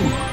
Ooh.